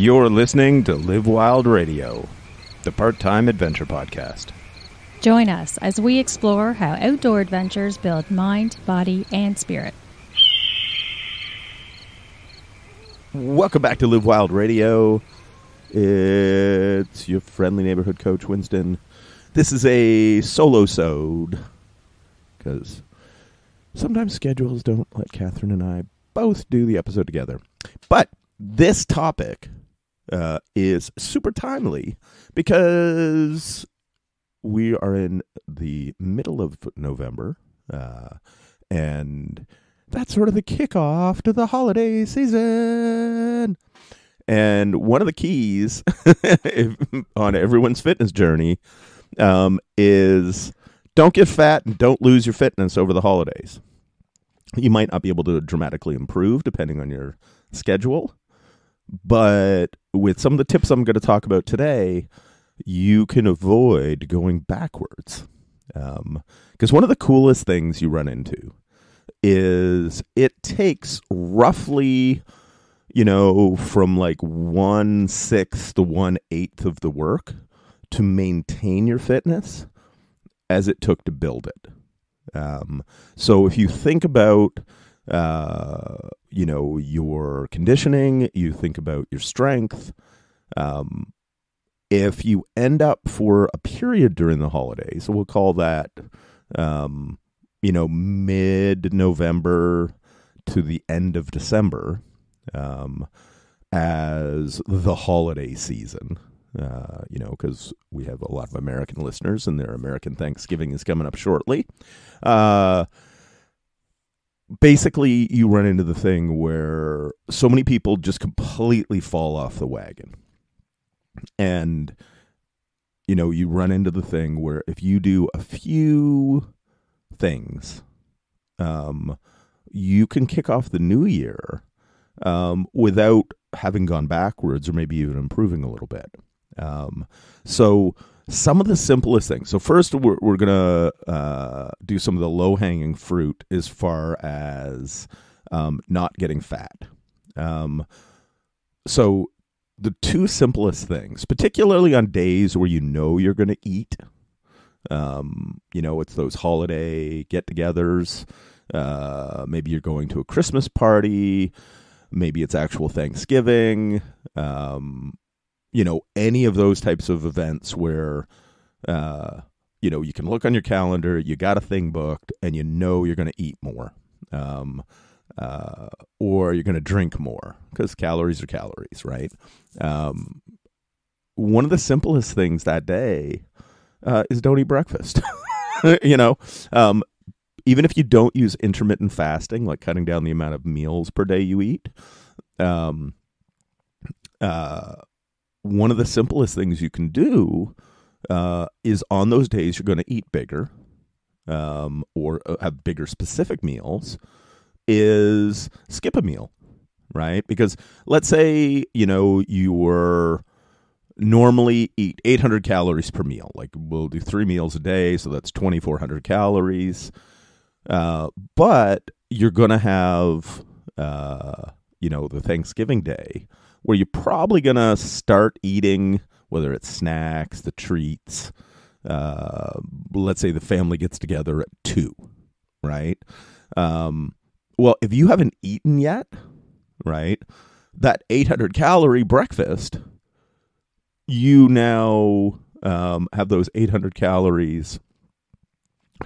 You're listening to Live Wild Radio, the part time adventure podcast. Join us as we explore how outdoor adventures build mind, body, and spirit. Welcome back to Live Wild Radio. It's your friendly neighborhood coach, Winston. This is a solo sode because sometimes schedules don't let Catherine and I both do the episode together. But this topic uh, is super timely because we are in the middle of November, uh, and that's sort of the kickoff to the holiday season. And one of the keys on everyone's fitness journey um, is don't get fat and don't lose your fitness over the holidays. You might not be able to dramatically improve depending on your schedule, but with some of the tips I'm going to talk about today, you can avoid going backwards. Because um, one of the coolest things you run into is it takes roughly, you know, from like one sixth to one eighth of the work to maintain your fitness as it took to build it. Um, so if you think about uh, you know, your conditioning, you think about your strength. Um, if you end up for a period during the holidays, so we'll call that, um, you know, mid November to the end of December um, as the holiday season. Uh, you know, because we have a lot of American listeners and their American Thanksgiving is coming up shortly. Uh, basically you run into the thing where so many people just completely fall off the wagon. And you know, you run into the thing where if you do a few things, um, you can kick off the new year um, without having gone backwards or maybe even improving a little bit. Um, so some of the simplest things. So first, we're we're gonna uh, do some of the low hanging fruit as far as um, not getting fat. Um, so the two simplest things, particularly on days where you know you're going to eat, um, you know, it's those holiday get-togethers. Uh, maybe you're going to a Christmas party. Maybe it's actual Thanksgiving. Um, you know any of those types of events where uh you know you can look on your calendar you got a thing booked and you know you're going to eat more um uh or you're going to drink more because calories are calories right? Um one of the simplest things that day uh, is don't eat breakfast you know? Um even if you don't use intermittent fasting like cutting down the amount of meals per day you eat um uh one of the simplest things you can do uh, is on those days you're going to eat bigger um, or uh, have bigger specific meals is skip a meal right? Because let's say you know you were normally eat 800 calories per meal. Like we'll do three meals a day so that's 2400 calories. Uh, but you're going to have uh, you know the thanksgiving day where you're probably going to start eating, whether it's snacks, the treats. Uh, let's say the family gets together at two, right? Um, well, if you haven't eaten yet, right, that 800 calorie breakfast, you now um, have those 800 calories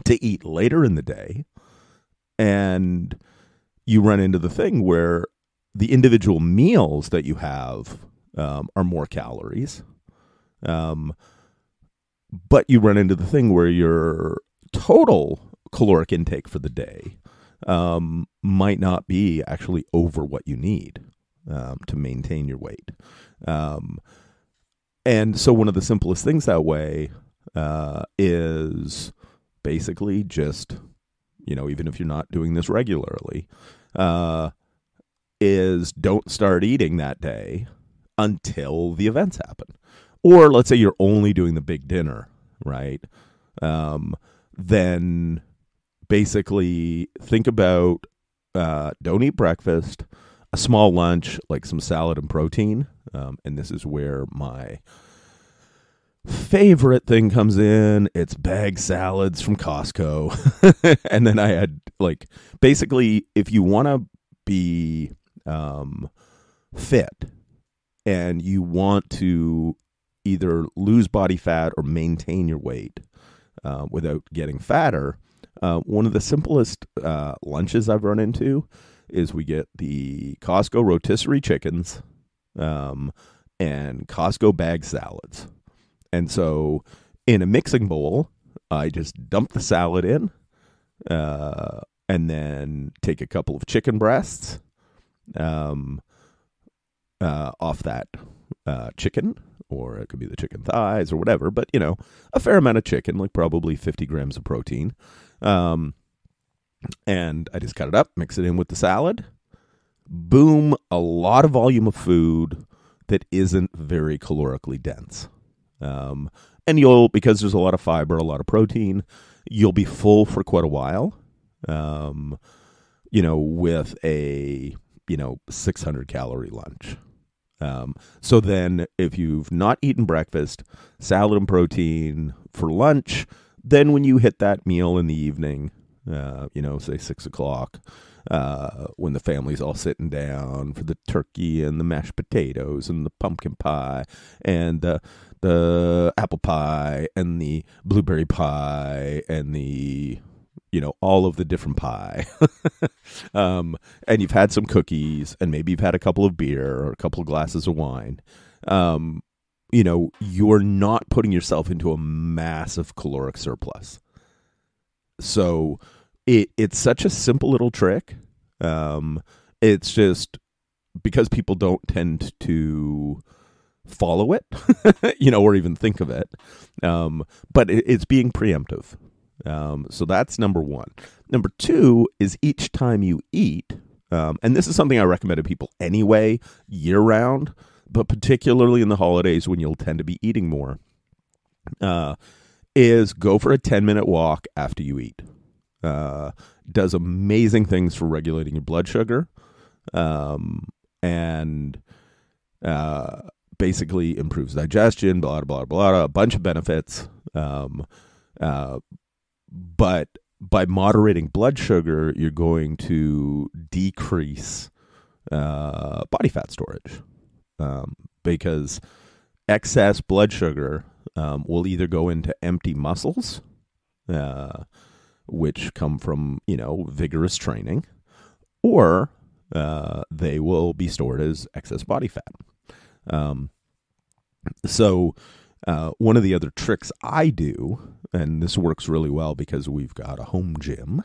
to eat later in the day. And you run into the thing where the individual meals that you have um, are more calories. Um, but you run into the thing where your total caloric intake for the day um, might not be actually over what you need um, to maintain your weight. Um, and so, one of the simplest things that way uh, is basically just, you know, even if you're not doing this regularly, uh, is don't start eating that day until the events happen. Or let's say you're only doing the big dinner, right? Um, then basically think about uh, don't eat breakfast, a small lunch like some salad and protein, Um, and this is where my favorite thing comes in. It's bag salads from Costco. and then I had like basically if you want to be um, fit and you want to either lose body fat or maintain your weight uh, without getting fatter, uh, one of the simplest uh, lunches I've run into is we get the Costco rotisserie chickens um, and Costco bag salads. And so in a mixing bowl, I just dump the salad in uh, and then take a couple of chicken breasts um, uh, off that uh, chicken, or it could be the chicken thighs or whatever, but you know, a fair amount of chicken, like probably 50 grams of protein. Um, and I just cut it up, mix it in with the salad. Boom, a lot of volume of food that isn't very calorically dense. Um, and you'll, because there's a lot of fiber, a lot of protein, you'll be full for quite a while. Um, you know, with a, you know, 600 calorie lunch. Um, so then, if you've not eaten breakfast, salad and protein for lunch, then when you hit that meal in the evening, uh, you know, say six o'clock, uh, when the family's all sitting down for the turkey and the mashed potatoes and the pumpkin pie and the the apple pie and the blueberry pie and the you know all of the different pie. Um, and you've had some cookies and maybe you've had a couple of beer or a couple of glasses of wine. Um, you know you're not putting yourself into a massive caloric surplus. So it it's such a simple little trick. Um, it's just because people don't tend to follow it you know or even think of it. Um, but it, it's being preemptive um, so that's number one. Number two is each time you eat, um, and this is something I recommend to people anyway, year round, but particularly in the holidays when you'll tend to be eating more, uh, is go for a 10 minute walk after you eat. Uh, does amazing things for regulating your blood sugar um, and uh, basically improves digestion, blah, blah, blah, blah, a bunch of benefits. Um, uh, but by moderating blood sugar, you're going to decrease uh, body fat storage um, because excess blood sugar um, will either go into empty muscles, uh, which come from you know vigorous training, or uh, they will be stored as excess body fat. Um, so uh, one of the other tricks I do, and this works really well because we've got a home gym,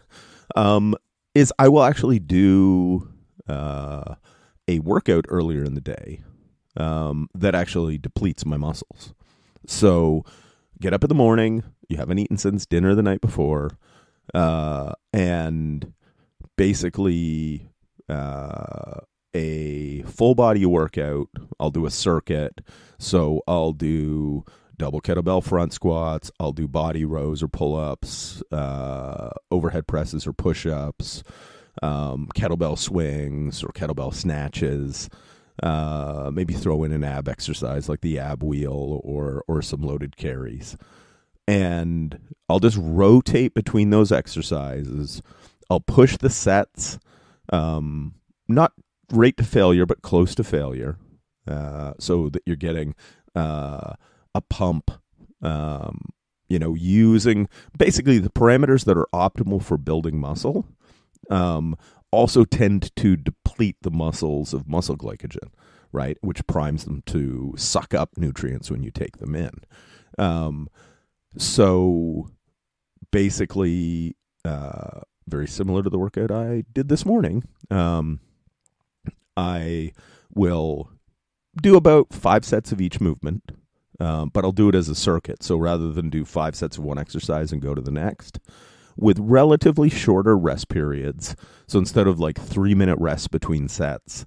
um, is I will actually do uh, a workout earlier in the day um, that actually depletes my muscles. So get up in the morning, you haven't eaten since dinner the night before, uh, and basically uh, a full body workout. I'll do a circuit. So I'll do double kettlebell front squats. I'll do body rows or pull ups, uh, overhead presses or push ups, um, kettlebell swings or kettlebell snatches. Uh, maybe throw in an ab exercise like the ab wheel or or some loaded carries, and I'll just rotate between those exercises. I'll push the sets, um, not rate to failure, but close to failure, uh, so that you're getting uh, a pump. Um, you know, using basically the parameters that are optimal for building muscle. Um, also tend to deplete the muscles of muscle glycogen, right? Which primes them to suck up nutrients when you take them in. Um, so basically, uh, very similar to the workout I did this morning. Um, I will do about five sets of each movement, um, but I'll do it as a circuit. So rather than do five sets of one exercise and go to the next, with relatively shorter rest periods. So instead of like three minute rest between sets,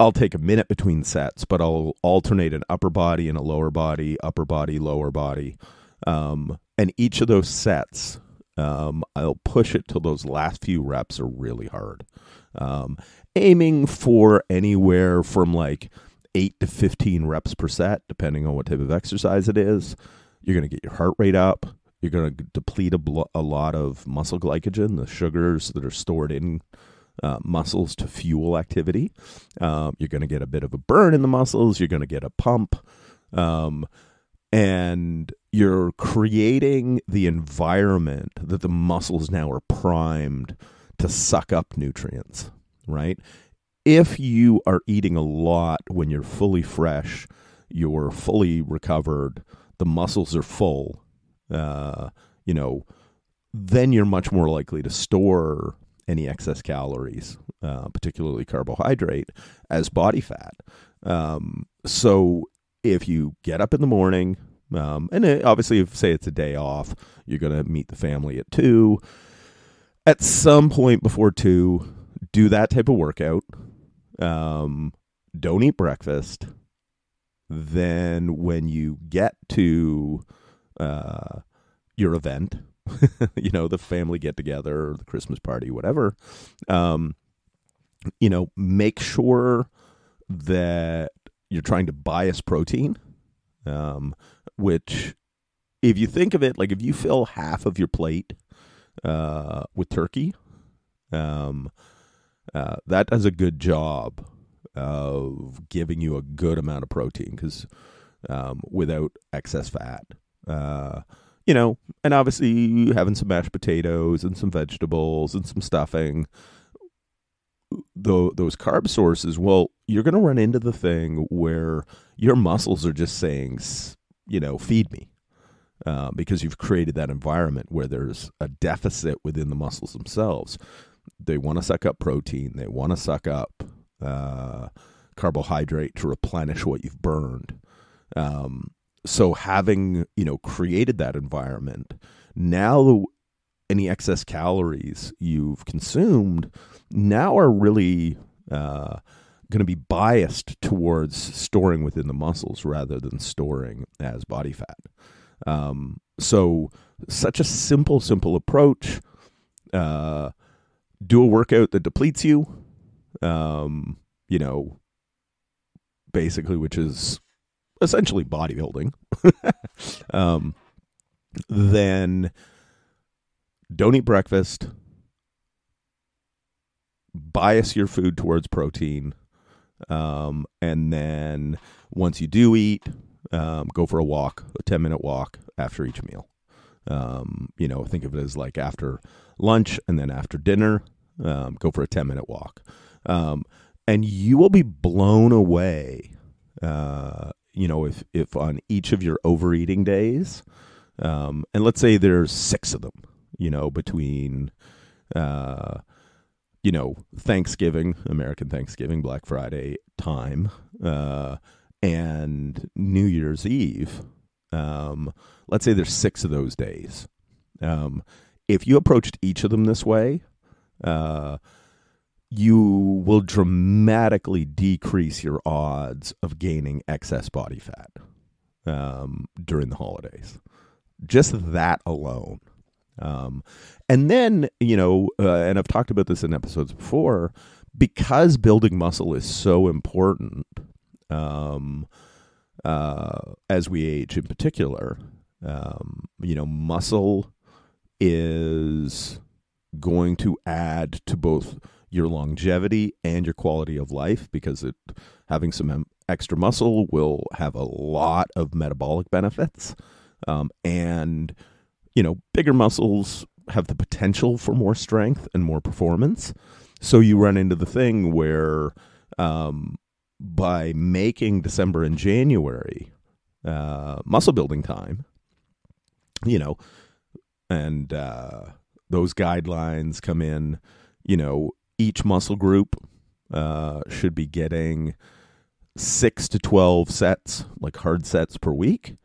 I'll take a minute between sets, but I'll alternate an upper body and a lower body, upper body, lower body. Um, and each of those sets, um, I'll push it till those last few reps are really hard. Um, aiming for anywhere from like eight to 15 reps per set, depending on what type of exercise it is. You're going to get your heart rate up. You're going to deplete a, blo- a lot of muscle glycogen, the sugars that are stored in uh, muscles to fuel activity. Um, you're going to get a bit of a burn in the muscles. You're going to get a pump. Um, and you're creating the environment that the muscles now are primed to suck up nutrients, right? If you are eating a lot when you're fully fresh, you're fully recovered, the muscles are full, uh, you know, then you're much more likely to store any excess calories, uh, particularly carbohydrate, as body fat. Um, so if you get up in the morning, um, and it, obviously, if say it's a day off, you're going to meet the family at two. At some point before two, do that type of workout. Um, don't eat breakfast. Then, when you get to uh, your event, you know, the family get together or the Christmas party, whatever, um, you know, make sure that you're trying to bias protein, um, which, if you think of it, like if you fill half of your plate uh, with turkey, um, uh, that does a good job of giving you a good amount of protein because um, without excess fat. Uh, you know, and obviously having some mashed potatoes and some vegetables and some stuffing. Though those carb sources, well, you're going to run into the thing where your muscles are just saying, you know, feed me, uh, because you've created that environment where there's a deficit within the muscles themselves. They want to suck up protein. They want to suck up uh, carbohydrate to replenish what you've burned. Um, so having you know created that environment now any excess calories you've consumed now are really uh, going to be biased towards storing within the muscles rather than storing as body fat um, so such a simple simple approach uh, do a workout that depletes you um, you know basically which is essentially bodybuilding, um, then don't eat breakfast. Bias your food towards protein. Um, and then once you do eat, um, go for a walk, a 10 minute walk after each meal. Um, you know, think of it as like after lunch and then after dinner, um, go for a 10 minute walk. Um, and you will be blown away uh, you know, if if on each of your overeating days, um, and let's say there's six of them, you know, between, uh, you know, Thanksgiving, American Thanksgiving, Black Friday time, uh, and New Year's Eve. Um, let's say there's six of those days. Um, if you approached each of them this way, uh, you will dramatically decrease your odds of gaining excess body fat um, during the holidays. Just that alone. Um, and then, you know, uh, and I've talked about this in episodes before, because building muscle is so important um, uh, as we age in particular, um, you know, muscle is going to add to both your longevity and your quality of life because it having some extra muscle will have a lot of metabolic benefits. Um, and you know bigger muscles have the potential for more strength and more performance. So you run into the thing where um, by making december and january uh, muscle building time you know and uh, those guidelines come in you know each muscle group uh, should be getting six to 12 sets, like hard sets per week.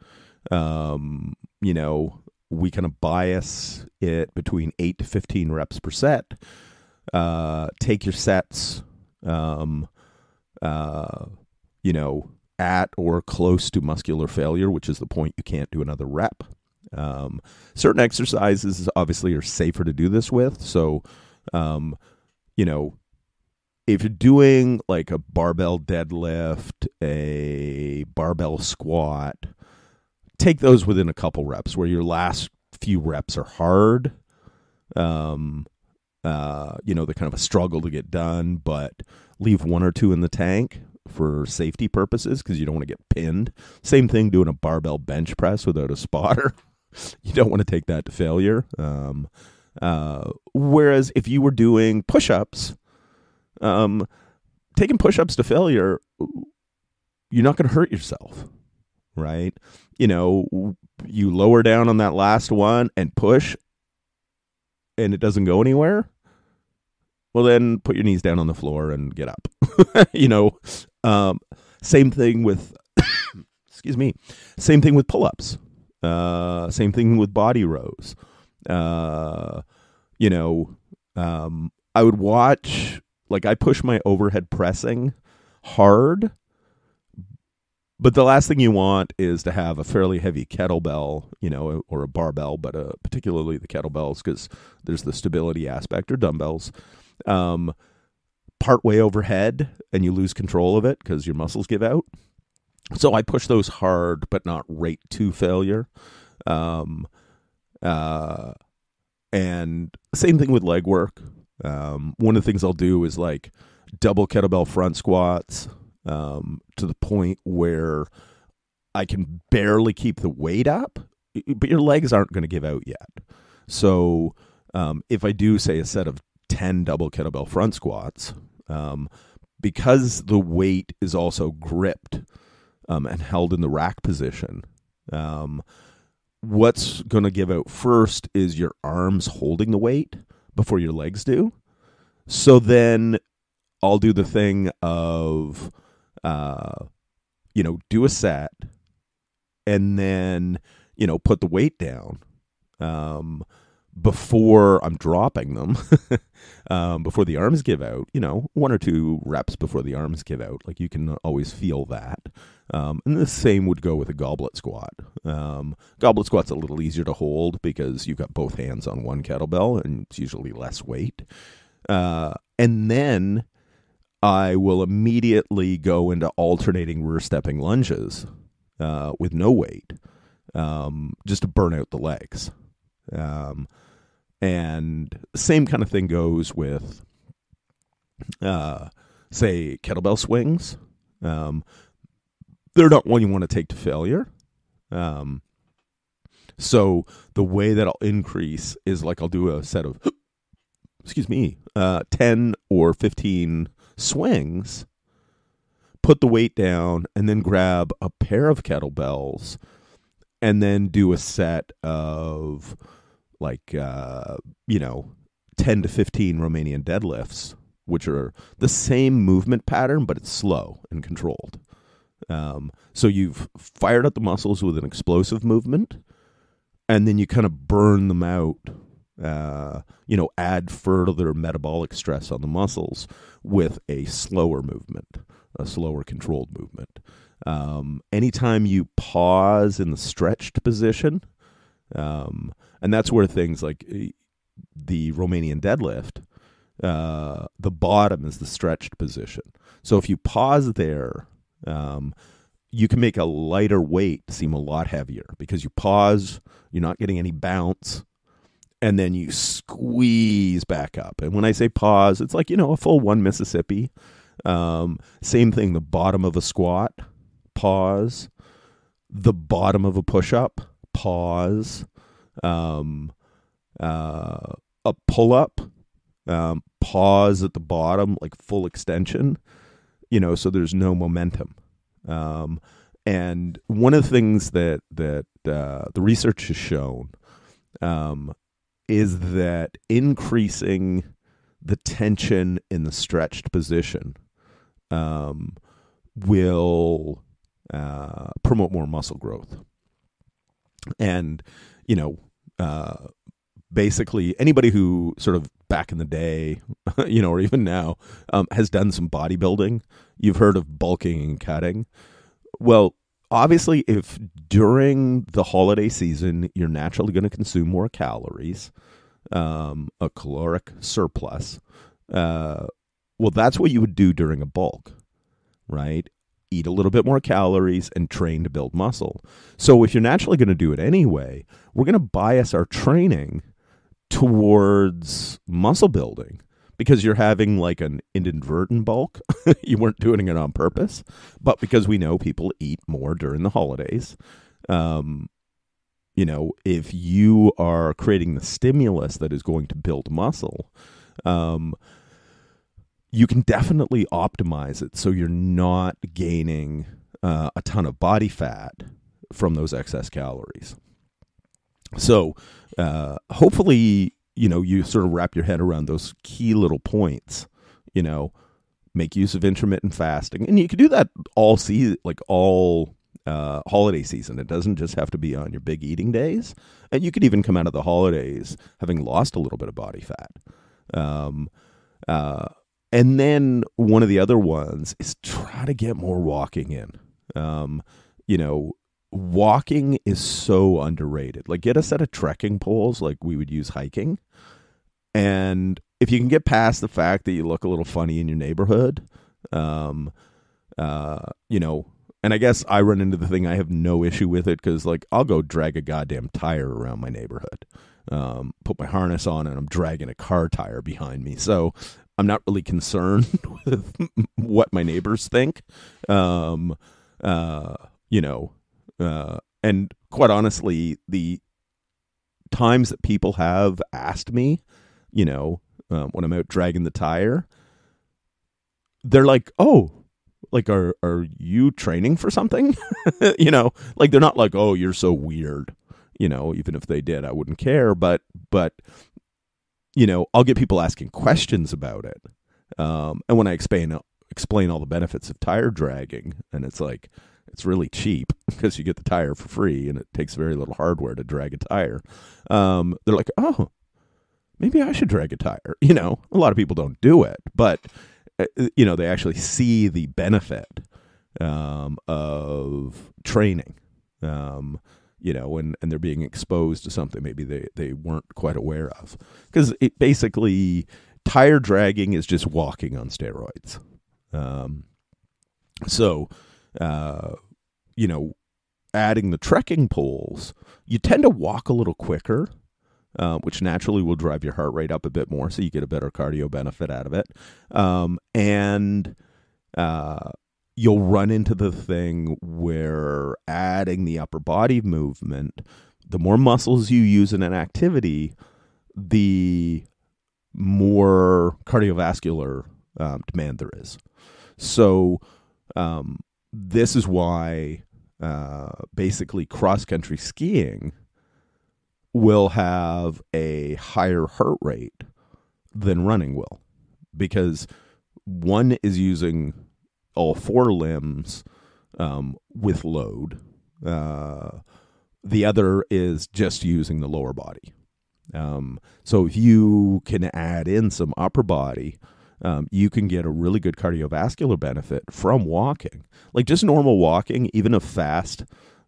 Um, you know, we kind of bias it between eight to 15 reps per set. Uh, take your sets, um, uh, you know, at or close to muscular failure, which is the point you can't do another rep. Um, certain exercises obviously are safer to do this with. So, um, you know, if you're doing like a barbell deadlift, a barbell squat, take those within a couple reps where your last few reps are hard. Um, uh, you know, they're kind of a struggle to get done, but leave one or two in the tank for safety purposes because you don't want to get pinned. Same thing doing a barbell bench press without a spotter. you don't want to take that to failure. Um, uh, whereas if you were doing push ups, um, taking push ups to failure, you're not going to hurt yourself, right? You know, you lower down on that last one and push, and it doesn't go anywhere. Well, then put your knees down on the floor and get up. you know, um, same thing with, excuse me, same thing with pull ups. Uh, same thing with body rows. Uh, you know, um, I would watch like I push my overhead pressing hard, but the last thing you want is to have a fairly heavy kettlebell, you know, or a barbell, but uh, particularly the kettlebells because there's the stability aspect or dumbbells. Um, part way overhead and you lose control of it because your muscles give out. So I push those hard, but not rate to failure. Um, uh, and same thing with leg work. Um, one of the things I'll do is like double kettlebell front squats um, to the point where I can barely keep the weight up, but your legs aren't going to give out yet. So um, if I do, say, a set of 10 double kettlebell front squats, um, because the weight is also gripped um, and held in the rack position, um, what's going to give out first is your arms holding the weight before your legs do. So then I'll do the thing of, uh, you know, do a set and then, you know, put the weight down. Um, before I'm dropping them, um, before the arms give out, you know, one or two reps before the arms give out. Like you can always feel that. Um, and the same would go with a goblet squat. Um, goblet squat's a little easier to hold because you've got both hands on one kettlebell and it's usually less weight. Uh, and then I will immediately go into alternating rear stepping lunges uh, with no weight um, just to burn out the legs. Um, and same kind of thing goes with, uh, say, kettlebell swings. Um, they're not one you want to take to failure. Um, so the way that I'll increase is like I'll do a set of, excuse me, uh, 10 or 15 swings, put the weight down, and then grab a pair of kettlebells and then do a set of like uh, you know 10 to 15 Romanian deadlifts, which are the same movement pattern, but it's slow and controlled. Um, so you've fired up the muscles with an explosive movement, and then you kind of burn them out. Uh, you know, add further metabolic stress on the muscles with a slower movement, a slower controlled movement. Um, anytime you pause in the stretched position, um, and that's where things like eh, the Romanian deadlift, uh, the bottom is the stretched position. So if you pause there, um, you can make a lighter weight seem a lot heavier because you pause, you're not getting any bounce, and then you squeeze back up. And when I say pause, it's like, you know, a full one Mississippi. Um, same thing, the bottom of a squat, pause, the bottom of a push up, pause, um, uh, a pull up, um, pause at the bottom, like full extension, you know, so there's no momentum. Um, and one of the things that that uh, the research has shown um, is that increasing the tension in the stretched position um, will uh, promote more muscle growth. And you know, uh, basically anybody who sort of back in the day, you know, or even now, um, has done some bodybuilding. You've heard of bulking and cutting. Well, obviously, if during the holiday season you're naturally going to consume more calories, um, a caloric surplus, uh, well, that's what you would do during a bulk, right? Eat a little bit more calories and train to build muscle. So if you're naturally going to do it anyway, we're going to bias our training towards muscle building because you're having like an inadvertent bulk. you weren't doing it on purpose, but because we know people eat more during the holidays. Um, you know, if you are creating the stimulus that is going to build muscle, um, you can definitely optimize it so you're not gaining uh, a ton of body fat from those excess calories. So, uh, hopefully, you know, you sort of wrap your head around those key little points. You know, make use of intermittent fasting, and you can do that all season, like all uh, holiday season. It doesn't just have to be on your big eating days, and you could even come out of the holidays having lost a little bit of body fat. Um, uh, and then one of the other ones is try to get more walking in. Um, you know, walking is so underrated. Like, get a set of trekking poles like we would use hiking. And if you can get past the fact that you look a little funny in your neighborhood, um, uh, you know, and I guess I run into the thing I have no issue with it because like I'll go drag a goddamn tire around my neighborhood, um, put my harness on, and I'm dragging a car tire behind me. So I'm not really concerned with what my neighbors think. Um, uh, you know, uh, and quite honestly, the times that people have asked me, you know, um, when I'm out dragging the tire, they're like, "Oh, like are are you training for something?" you know, like they're not like, "Oh, you're so weird." You know, even if they did, I wouldn't care. But but you know, I'll get people asking questions about it, um, and when I explain explain all the benefits of tire dragging, and it's like it's really cheap because you get the tire for free, and it takes very little hardware to drag a tire. Um, they're like, "Oh, maybe I should drag a tire. You know, a lot of people don't do it, but uh, you know, they actually see the benefit um, of training. You know, and, and they're being exposed to something maybe they, they weren't quite aware of. Because it basically, tire dragging is just walking on steroids. Um, so, uh, you know, adding the trekking poles, you tend to walk a little quicker uh, which naturally will drive your heart rate up a bit more, so you get a better cardio benefit out of it. Um, and uh, you'll run into the thing where adding the upper body movement, the more muscles you use in an activity, the more cardiovascular um, demand there is. So, um, this is why uh, basically cross country skiing will have a higher heart rate than running will because one is using all four limbs um, with load. Uh, the other is just using the lower body. Um, so if you can add in some upper body, um, you can get a really good cardiovascular benefit from walking. Like just normal walking, even a fast,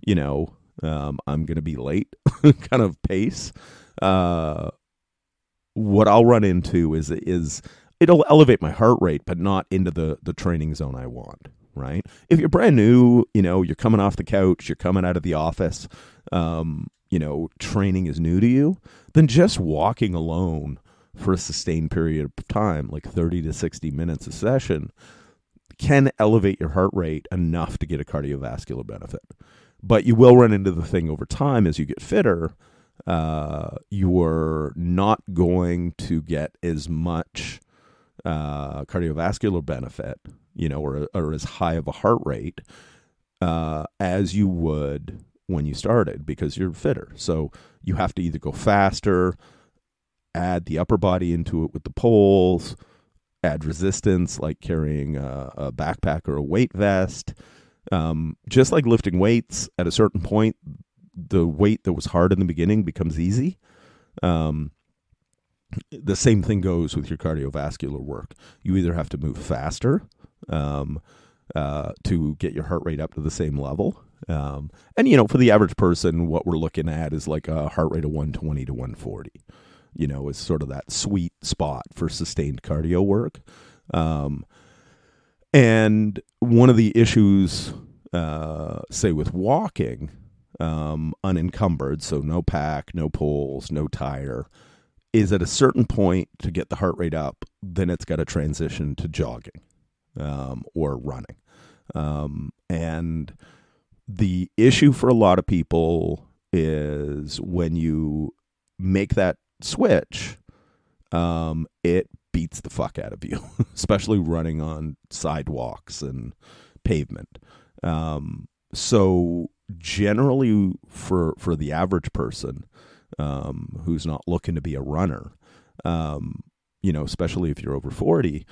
you know, um, I'm going to be late kind of pace. Uh, what I'll run into is is it'll elevate my heart rate, but not into the the training zone I want. Right? If you're brand new, you know, you're coming off the couch, you're coming out of the office, um, you know, training is new to you, then just walking alone for a sustained period of time, like 30 to 60 minutes a session, can elevate your heart rate enough to get a cardiovascular benefit. But you will run into the thing over time as you get fitter. Uh, you're not going to get as much uh, cardiovascular benefit, you know, or, or as high of a heart rate uh, as you would when you started because you're fitter. So you have to either go faster, add the upper body into it with the poles, add resistance like carrying a, a backpack or a weight vest. Um, just like lifting weights, at a certain point, the weight that was hard in the beginning becomes easy. Um, the same thing goes with your cardiovascular work. You either have to move faster um, uh, to get your heart rate up to the same level. Um, and, you know, for the average person, what we're looking at is like a heart rate of 120 to 140, you know, is sort of that sweet spot for sustained cardio work. Um, and one of the issues, uh, say with walking, um, unencumbered, so no pack, no poles, no tire, is at a certain point to get the heart rate up, then it's got to transition to jogging um, or running. Um, and the issue for a lot of people is when you make that switch, um, it beats the fuck out of you, especially running on sidewalks and pavement. Um, so generally, for for the average person um, who's not looking to be a runner, um, you know, especially if you're over forty,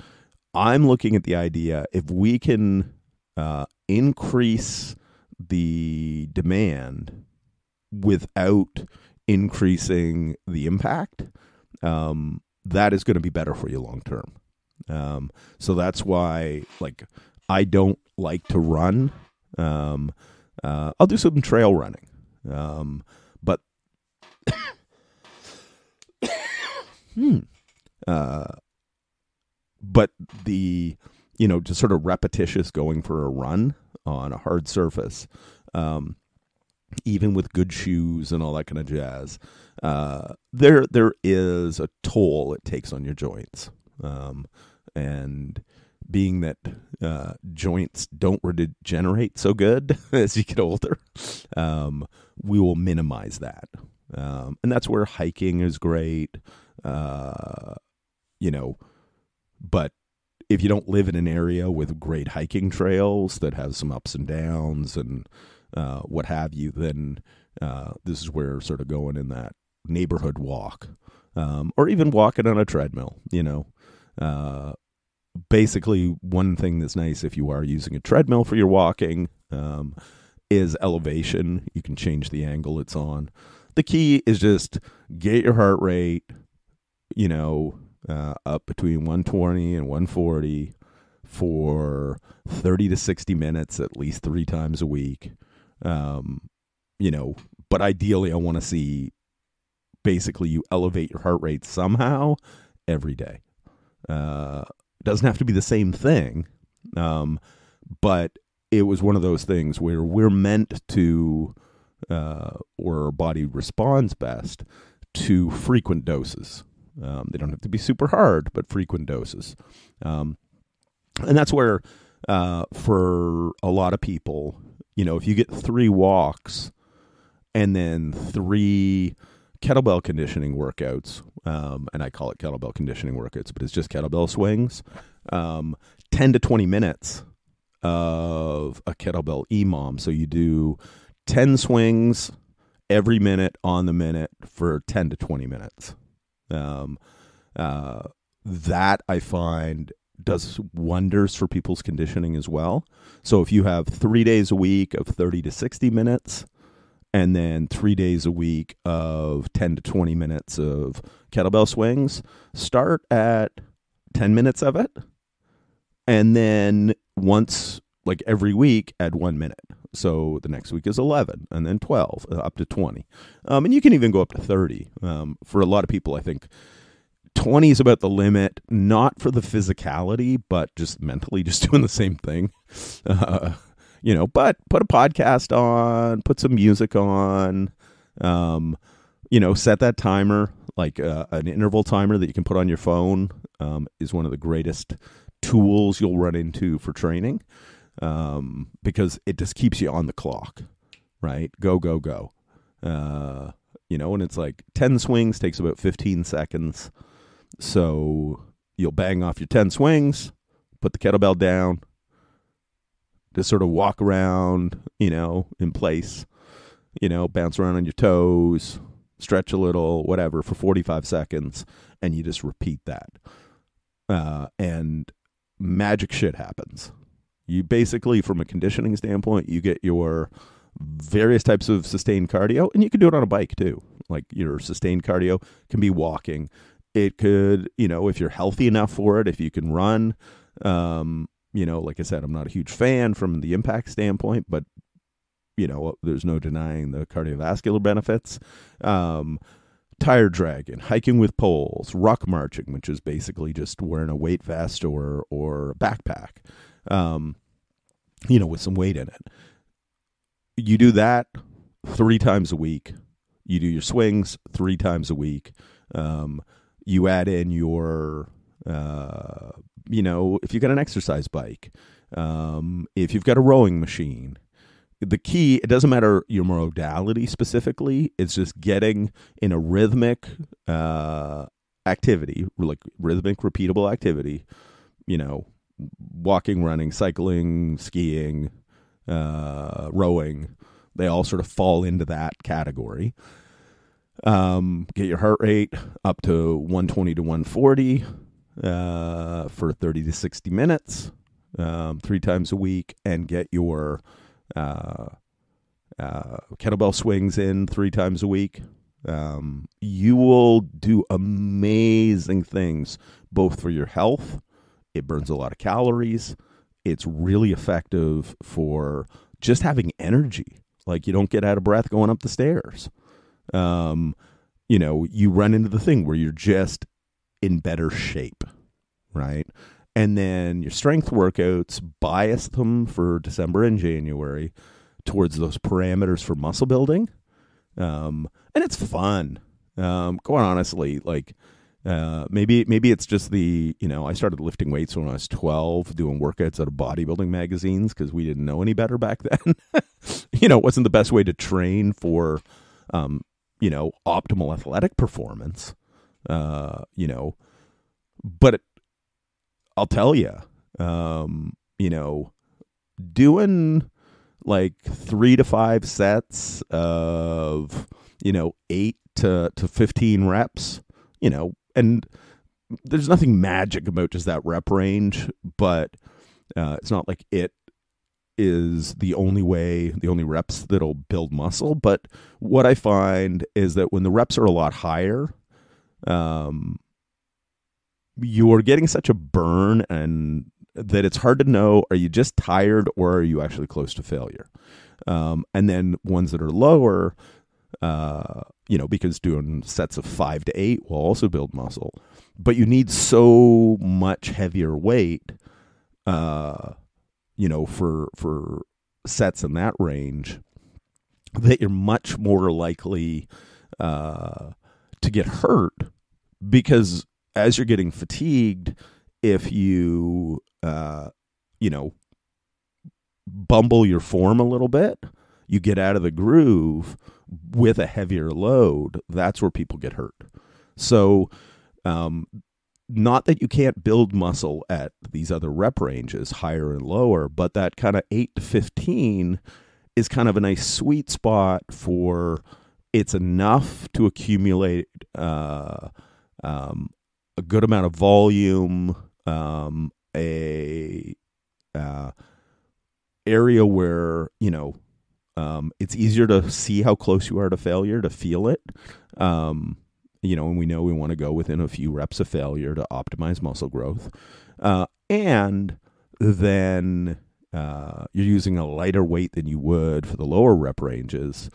I'm looking at the idea if we can uh, increase the demand without increasing the impact, um, that is going to be better for you long term. Um, so that's why, like, I don't like to run. Um, uh, I'll do some trail running, um, but hmm, uh, but the you know just sort of repetitious going for a run on a hard surface, um, even with good shoes and all that kind of jazz, uh, there there is a toll it takes on your joints, um, and being that uh, joints don't regenerate so good as you get older, um, we will minimize that, um, and that's where hiking is great. Uh, you know, but if you don't live in an area with great hiking trails that have some ups and downs and uh, what have you, then uh, this is where sort of going in that neighborhood walk, um, or even walking on a treadmill. You know, uh, basically one thing that's nice if you are using a treadmill for your walking um, is elevation. You can change the angle it's on. The key is just get your heart rate, you know, uh, up between 120 and 140 for 30 to 60 minutes at least three times a week. Um, you know, but ideally, I want to see basically you elevate your heart rate somehow every day. Uh, doesn't have to be the same thing, um, but it was one of those things where we're meant to, uh, or our body responds best to frequent doses. Um, they don't have to be super hard, but frequent doses. Um, and that's where, uh, for a lot of people, you know, if you get three walks and then three kettlebell conditioning workouts, um, and I call it kettlebell conditioning workouts, but it's just kettlebell swings, um, 10 to 20 minutes of a kettlebell EMOM. So you do 10 swings every minute on the minute for 10 to 20 minutes. Um, uh, that I find does wonders for people's conditioning as well. So if you have three days a week of 30 to 60 minutes, and then three days a week of 10 to 20 minutes of kettlebell swings, start at 10 minutes of it. And then once, like every week, add one minute. So the next week is 11 and then 12, uh, up to 20. Um, and you can even go up to 30. Um, for a lot of people, I think 20 is about the limit, not for the physicality, but just mentally just doing the same thing. Uh, you know, but put a podcast on, put some music on, um, you know, set that timer, like uh, an interval timer that you can put on your phone um, is one of the greatest tools you'll run into for training um, because it just keeps you on the clock, right? Go, go, go. Uh, you know, and it's like 10 swings takes about 15 seconds. So you'll bang off your 10 swings, put the kettlebell down, just sort of walk around, you know, in place, you know, bounce around on your toes, stretch a little, whatever, for 45 seconds, and you just repeat that. Uh, and magic shit happens. You basically, from a conditioning standpoint, you get your various types of sustained cardio, and you can do it on a bike too. Like your sustained cardio can be walking. It could, you know, if you're healthy enough for it, if you can run, um, you know, like I said, I'm not a huge fan from the impact standpoint, but you know, there's no denying the cardiovascular benefits. Um, tire dragging, hiking with poles, ruck marching, which is basically just wearing a weight vest or or a backpack, um, you know, with some weight in it. You do that three times a week. You do your swings three times a week. Um, you add in your, uh, you know, if you've got an exercise bike, um, if you've got a rowing machine, the key it doesn't matter your modality specifically it's just getting in a rhythmic uh, activity like rhythmic repeatable activity you know walking running cycling skiing uh, rowing they all sort of fall into that category um, get your heart rate up to 120 to 140 uh, for 30 to 60 minutes um, three times a week and get your uh, uh, kettlebell swings in three times a week. Um, you will do amazing things both for your health. It burns a lot of calories. It's really effective for just having energy. Like you don't get out of breath going up the stairs. Um, you know, you run into the thing where you're just in better shape, right? And then your strength workouts, bias them for December and January towards those parameters for muscle building. Um, and it's fun. Um, quite honestly, like uh, maybe maybe it's just the you know I started lifting weights when I was twelve, doing workouts out of bodybuilding magazines because we didn't know any better back then. you know, it wasn't the best way to train for um, you know optimal athletic performance. Uh, you know, but it, I'll tell you, um, you know, doing like three to five sets of, you know, eight to, to 15 reps, you know, and there's nothing magic about just that rep range, but uh, it's not like it is the only way, the only reps that'll build muscle. But what I find is that when the reps are a lot higher, um, you're getting such a burn and that it's hard to know are you just tired or are you actually close to failure um, and then ones that are lower uh, you know because doing sets of five to eight will also build muscle. But you need so much heavier weight uh, you know for for sets in that range that you're much more likely uh, to get hurt because as you're getting fatigued, if you uh, you know bumble your form a little bit, you get out of the groove with a heavier load. That's where people get hurt. So, um, not that you can't build muscle at these other rep ranges, higher and lower, but that kind of eight to fifteen is kind of a nice sweet spot for it's enough to accumulate uh, um, a good amount of volume, um, a uh, area where you know um, it's easier to see how close you are to failure, to feel it. Um, you know, and we know we want to go within a few reps of failure to optimize muscle growth, uh, and then uh, you're using a lighter weight than you would for the lower rep ranges,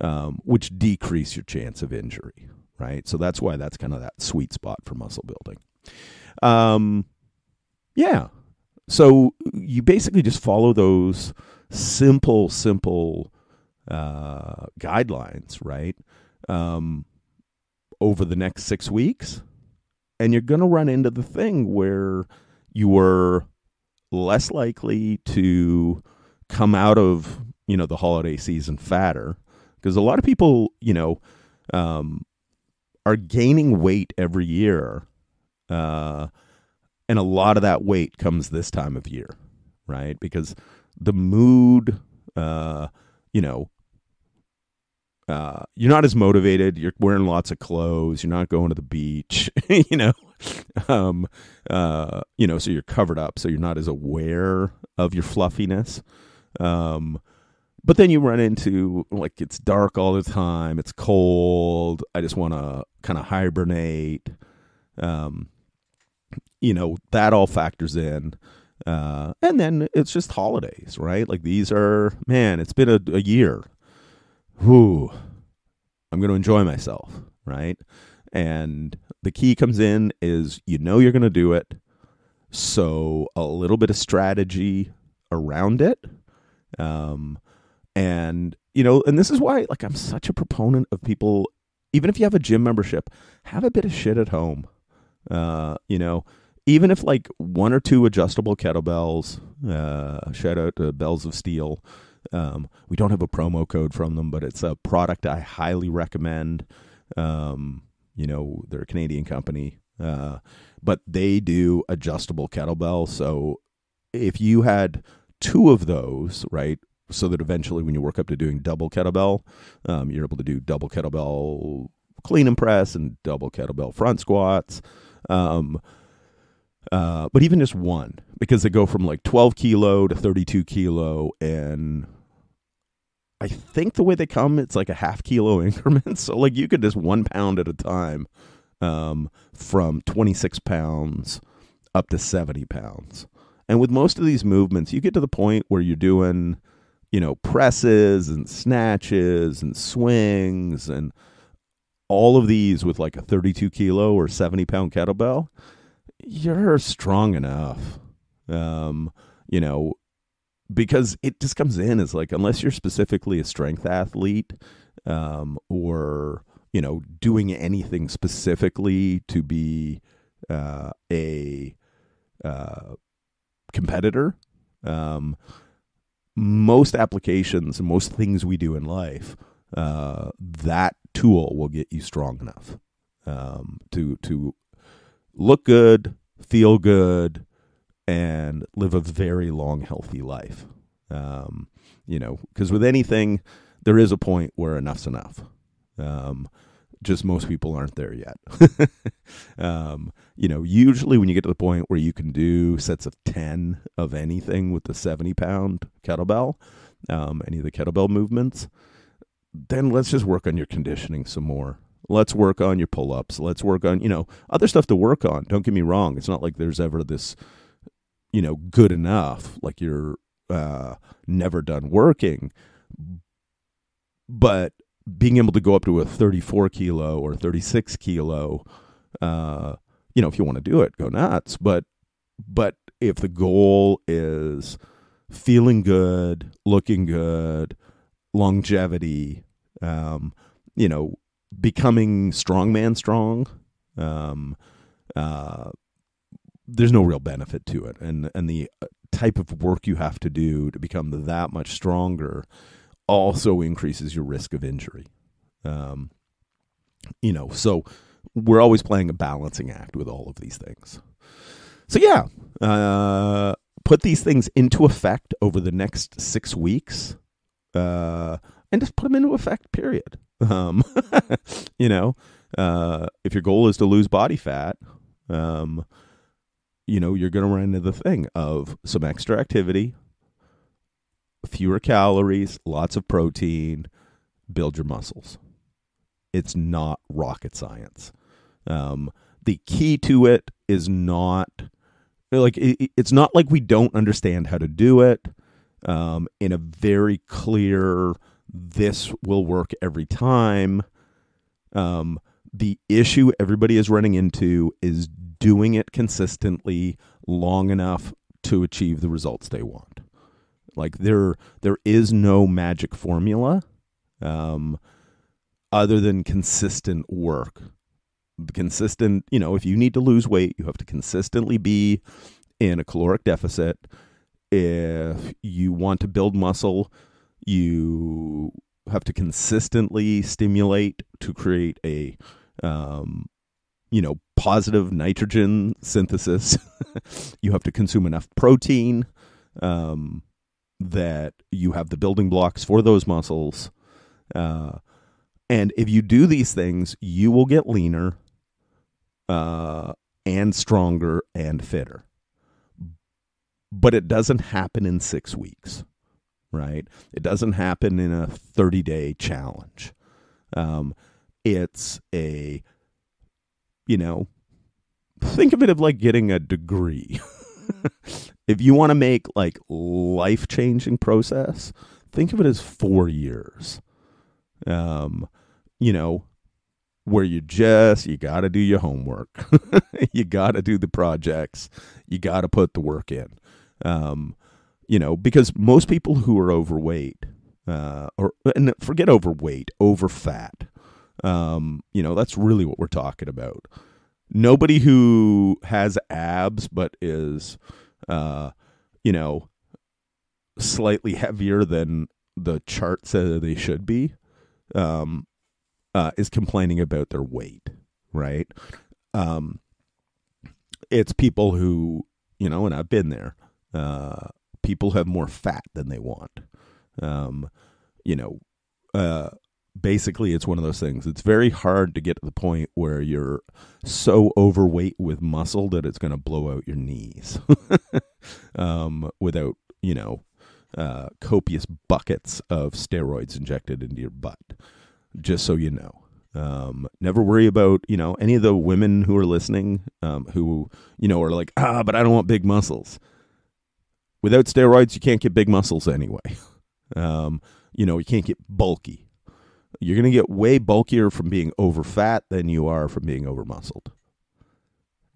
um, which decrease your chance of injury right? So that's why that's kind of that sweet spot for muscle building. Um, yeah. So you basically just follow those simple, simple uh, guidelines, right? Um, over the next six weeks, and you're going to run into the thing where you are less likely to come out of you know the holiday season fatter because a lot of people you know um, are gaining weight every year. Uh, and a lot of that weight comes this time of year, right? Because the mood, uh, you know, uh, you're not as motivated. You're wearing lots of clothes. You're not going to the beach, you know, um, uh, you know, so you're covered up. So you're not as aware of your fluffiness. Um, but then you run into like it's dark all the time it's cold i just want to kind of hibernate um you know that all factors in uh and then it's just holidays right like these are man it's been a, a year whoo i'm going to enjoy myself right? And the key comes in is you know you're going to do it. So a little bit of strategy around it. Um, and, you know, and this is why, like, I'm such a proponent of people, even if you have a gym membership, have a bit of shit at home. Uh, you know, even if like one or two adjustable kettlebells, uh, shout out to Bells of Steel. Um, we don't have a promo code from them, but it's a product I highly recommend. Um, you know, they're a Canadian company, uh, but they do adjustable kettlebell. So if you had two of those, right, so that eventually when you work up to doing double kettlebell, um, you're able to do double kettlebell clean and press and double kettlebell front squats. Um, uh, but even just one, because they go from like 12 kilo to 32 kilo, and I think the way they come, it's like a half kilo increment. So like you could just one pound at a time, um, from 26 pounds up to 70 pounds. And with most of these movements, you get to the point where you're doing, you know, presses and snatches and swings and all of these with like a 32 kilo or 70 pound kettlebell you're strong enough. Um, you know, because it just comes in as like unless you're specifically a strength athlete, um, or you know, doing anything specifically to be uh, a uh, competitor. Um, most applications, most things we do in life, uh, that tool will get you strong enough um, to to look good, feel good, and live a very long, healthy life. Um, you know, because with anything, there is a point where enough's enough. Um, just most people aren't there yet. um, you know, usually when you get to the point where you can do sets of 10 of anything with the 70 pound kettlebell, um, any of the kettlebell movements, then let's just work on your conditioning some more. Let's work on your pull ups. Let's work on, you know, other stuff to work on. Don't get me wrong. It's not like there's ever this, you know, good enough, like you're uh, never done working. But being able to go up to a 34 kilo or 36 kilo, uh, you know, if you want to do it, go nuts. But, but if the goal is feeling good, looking good, longevity, um, you know, becoming strongman strong, um, uh, there's no real benefit to it, and and the uh, type of work you have to do to become that much stronger also increases your risk of injury. Um, you know, so we're always playing a balancing act with all of these things. So yeah, uh, put these things into effect over the next six weeks, uh, and just put them into effect. Period. Um, you know, uh, if your goal is to lose body fat, um, you know, you're going to run into the thing of some extra activity, fewer calories, lots of protein, build your muscles. It's not rocket science. Um, the key to it is not like it, it's not like we don't understand how to do it um, in a very clear this will work every time. Um, the issue everybody is running into is doing it consistently long enough to achieve the results they want. Like there, there is no magic formula, um, other than consistent work. Consistent, you know, if you need to lose weight, you have to consistently be in a caloric deficit. If you want to build muscle, you have to consistently stimulate to create a um, you know positive nitrogen synthesis. You have to consume enough protein um, that you have the building blocks for those muscles. Uh, and if you do these things you will get leaner uh, and stronger and fitter. But it doesn't happen in six weeks right? It doesn't happen in a 30 day challenge. Um, it's a, you know, think of it of like getting a degree. if you want to make like life changing process, think of it as four years. Um, you know, where you just you got to do your homework. you got to do the projects. You got to put the work in. Um, you know, because most people who are overweight, uh, or and forget overweight, over fat, um, you know, that's really what we're talking about. Nobody who has abs but is, uh, you know, slightly heavier than the chart says they should be, um, uh, is complaining about their weight, right? Um, it's people who, you know, and I've been there. Uh, people have more fat than they want. Um, you know, uh, basically, it's one of those things. It's very hard to get to the point where you're so overweight with muscle that it's going to blow out your knees um, without, you know, uh, copious buckets of steroids injected into your butt. Just so you know. Um, never worry about you know any of the women who are listening um, who you know are like ah, but I don't want big muscles. Without steroids, you can't get big muscles anyway. Um, you know, you can't get bulky. You're going to get way bulkier from being over fat than you are from being over muscled.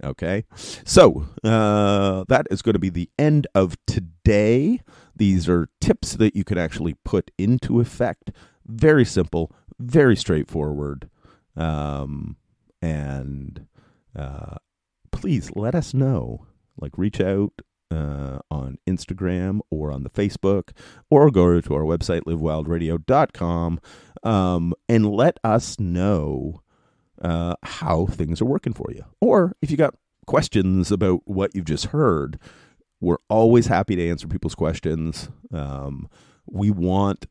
Okay. So uh, that is going to be the end of today. These are tips that you can actually put into effect. Very simple, very straightforward. Um, and uh, please let us know. Like, reach out uh, on Instagram or on the Facebook, or go to our website, livewildradio.com, um, and let us know uh, how things are working for you. Or if you got questions about what you've just heard, we're always happy to answer people's questions. Um, we want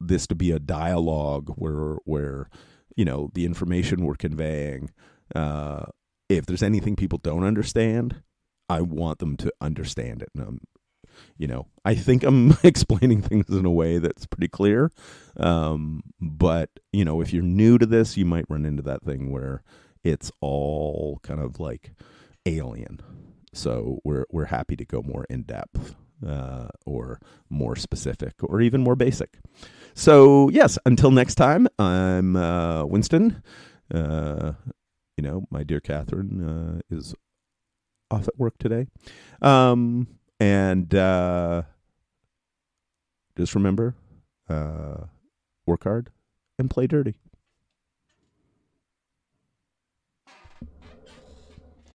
this to be a dialogue where where you know the information we're conveying. Uh, if there's anything people don't understand, I want them to understand it. And um, you know, I think I'm explaining things in a way that's pretty clear. Um, but you know, if you're new to this, you might run into that thing where it's all kind of like alien. So we're we're happy to go more in depth uh, or more specific or even more basic. So yes, until next time, I'm uh, Winston. Uh, you know, my dear Catherine uh, is off at work today. Um, and uh, just remember uh, work hard and play dirty.